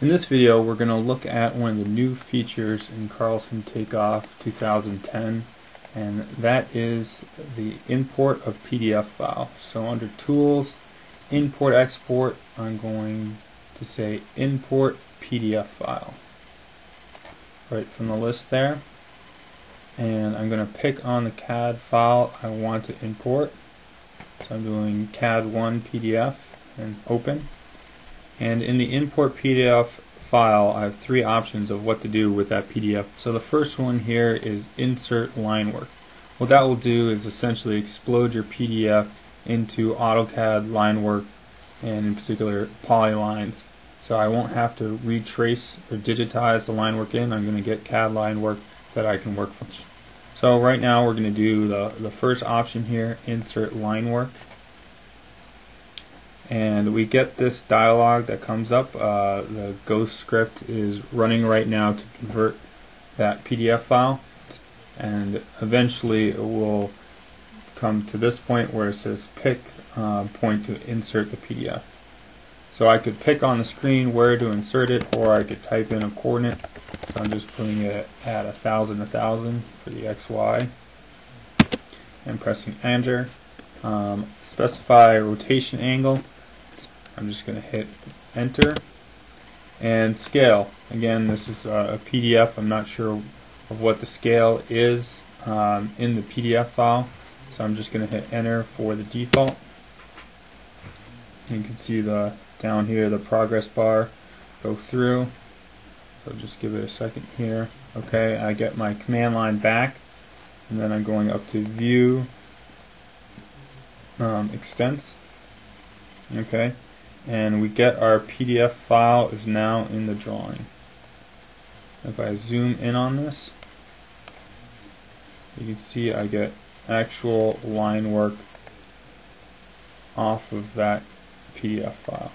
In this video we're going to look at one of the new features in Carlson Takeoff 2010 and that is the import of PDF file. So under Tools, Import Export, I'm going to say Import PDF file right from the list there and I'm going to pick on the CAD file I want to import. So I'm doing CAD1 PDF and open and in the import PDF file, I have three options of what to do with that PDF. So the first one here is insert line work. What that will do is essentially explode your PDF into AutoCAD line work and in particular polylines. So I won't have to retrace or digitize the line work in. I'm going to get CAD line work that I can work from. So right now we're going to do the, the first option here, insert line work and we get this dialog that comes up. Uh, the Ghostscript is running right now to convert that PDF file and eventually it will come to this point where it says pick uh, point to insert the PDF. So I could pick on the screen where to insert it or I could type in a coordinate. So I'm just putting it at a thousand a thousand for the XY and pressing enter. Um, specify rotation angle I'm just going to hit enter and scale. Again this is a PDF I'm not sure of what the scale is um, in the PDF file. So I'm just going to hit enter for the default. You can see the down here the progress bar go through. So just give it a second here. Okay I get my command line back and then I'm going up to view um, extents. Okay and we get our PDF file is now in the drawing. If I zoom in on this, you can see I get actual line work off of that PDF file.